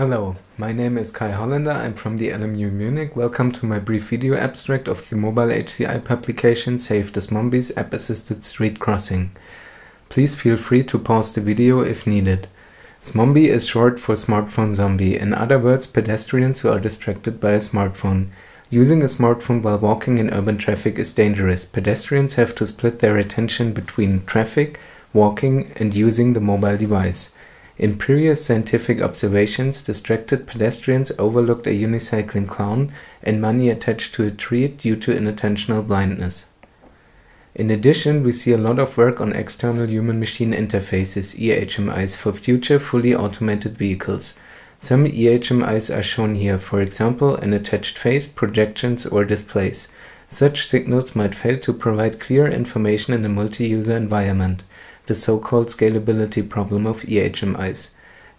Hello, my name is Kai Holländer, I'm from the LMU Munich. Welcome to my brief video abstract of the mobile HCI publication Save the Smombies App Assisted Street Crossing. Please feel free to pause the video if needed. Smombie is short for smartphone zombie, in other words pedestrians who are distracted by a smartphone. Using a smartphone while walking in urban traffic is dangerous. Pedestrians have to split their attention between traffic, walking and using the mobile device. In previous scientific observations, distracted pedestrians overlooked a unicycling clown and money attached to a tree due to inattentional blindness. In addition, we see a lot of work on external human-machine interfaces EHMIs for future fully automated vehicles. Some EHMIs are shown here, for example an attached face, projections or displays. Such signals might fail to provide clear information in a multi-user environment the so-called scalability problem of EHMIs.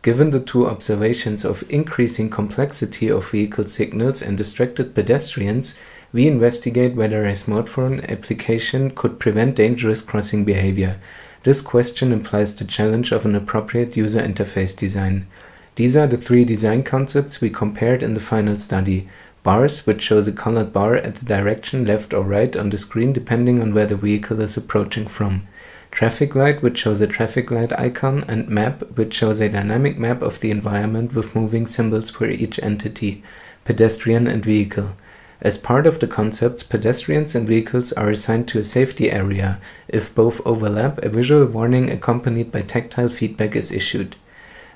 Given the two observations of increasing complexity of vehicle signals and distracted pedestrians, we investigate whether a smartphone application could prevent dangerous crossing behavior. This question implies the challenge of an appropriate user interface design. These are the three design concepts we compared in the final study. Bars, which shows a colored bar at the direction left or right on the screen depending on where the vehicle is approaching from traffic light which shows a traffic light icon, and map which shows a dynamic map of the environment with moving symbols for each entity, pedestrian and vehicle. As part of the concepts, pedestrians and vehicles are assigned to a safety area. If both overlap, a visual warning accompanied by tactile feedback is issued.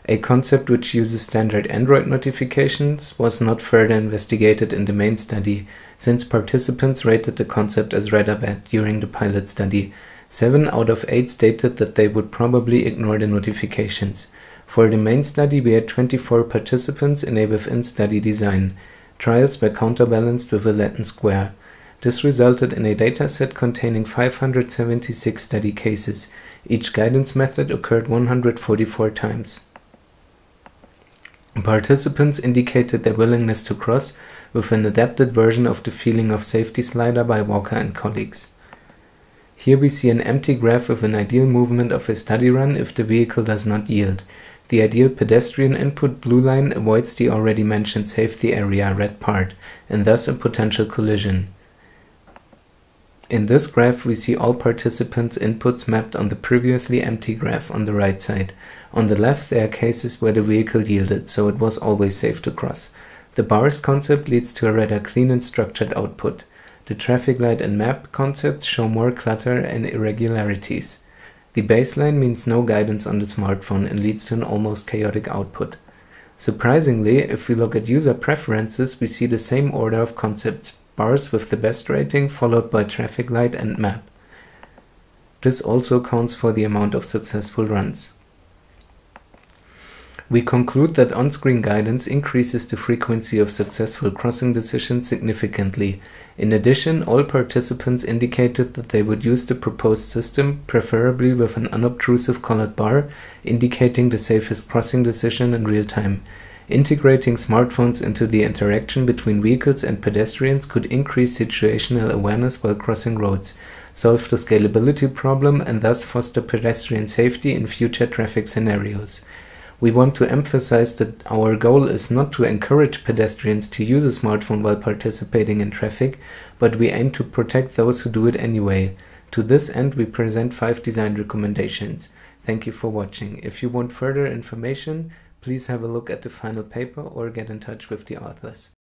A concept which uses standard Android notifications was not further investigated in the main study, since participants rated the concept as rather bad during the pilot study, Seven out of eight stated that they would probably ignore the notifications. For the main study we had 24 participants in a within-study design. Trials were counterbalanced with a Latin square. This resulted in a dataset containing 576 study cases. Each guidance method occurred 144 times. Participants indicated their willingness to cross with an adapted version of the feeling of safety slider by Walker and colleagues. Here we see an empty graph with an ideal movement of a study run if the vehicle does not yield. The ideal pedestrian input blue line avoids the already mentioned safety area red part, and thus a potential collision. In this graph we see all participants' inputs mapped on the previously empty graph on the right side. On the left there are cases where the vehicle yielded, so it was always safe to cross. The bars concept leads to a rather clean and structured output. The traffic light and map concepts show more clutter and irregularities. The baseline means no guidance on the smartphone and leads to an almost chaotic output. Surprisingly, if we look at user preferences, we see the same order of concepts, bars with the best rating followed by traffic light and map. This also counts for the amount of successful runs. We conclude that on-screen guidance increases the frequency of successful crossing decisions significantly. In addition, all participants indicated that they would use the proposed system, preferably with an unobtrusive colored bar, indicating the safest crossing decision in real time. Integrating smartphones into the interaction between vehicles and pedestrians could increase situational awareness while crossing roads, solve the scalability problem and thus foster pedestrian safety in future traffic scenarios. We want to emphasize that our goal is not to encourage pedestrians to use a smartphone while participating in traffic, but we aim to protect those who do it anyway. To this end we present 5 design recommendations. Thank you for watching. If you want further information, please have a look at the final paper or get in touch with the authors.